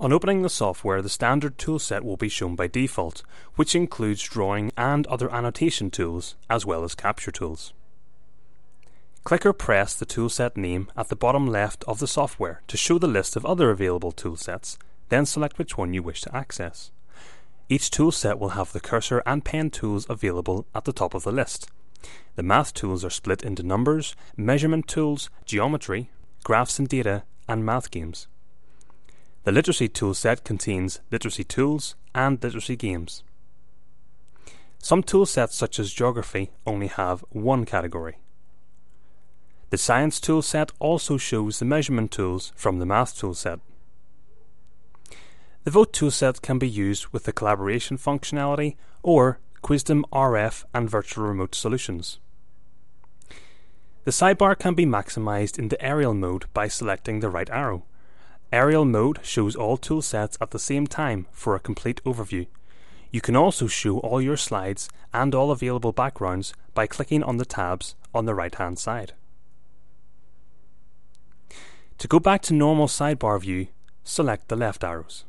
On opening the software, the standard toolset will be shown by default, which includes drawing and other annotation tools, as well as capture tools. Click or press the toolset name at the bottom left of the software to show the list of other available toolsets, then select which one you wish to access. Each toolset will have the cursor and pen tools available at the top of the list. The math tools are split into numbers, measurement tools, geometry, graphs and data, and math games. The literacy toolset contains literacy tools and literacy games. Some toolsets such as geography only have one category. The science toolset also shows the measurement tools from the math toolset. The vote toolset can be used with the collaboration functionality or Qwizdom RF and virtual remote solutions. The sidebar can be maximized into aerial mode by selecting the right arrow. Aerial mode shows all tool sets at the same time for a complete overview. You can also show all your slides and all available backgrounds by clicking on the tabs on the right hand side. To go back to normal sidebar view, select the left arrows.